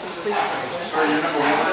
Please. Sorry, your number one.